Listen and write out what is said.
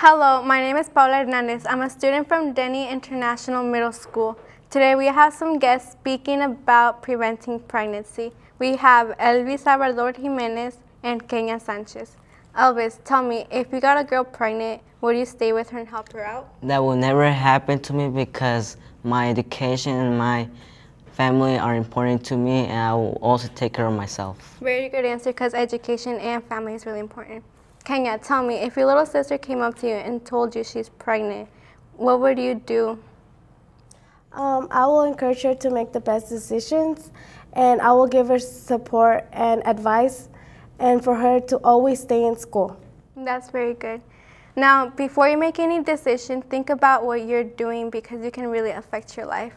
Hello, my name is Paola Hernandez. I'm a student from Denny International Middle School. Today we have some guests speaking about preventing pregnancy. We have Elvis Salvador Jimenez and Kenya Sanchez. Elvis, tell me, if you got a girl pregnant, would you stay with her and help her out? That will never happen to me because my education and my family are important to me and I will also take care of myself. Very good answer because education and family is really important. Kenya, tell me, if your little sister came up to you and told you she's pregnant, what would you do? Um, I will encourage her to make the best decisions and I will give her support and advice and for her to always stay in school. That's very good. Now, before you make any decision, think about what you're doing because you can really affect your life.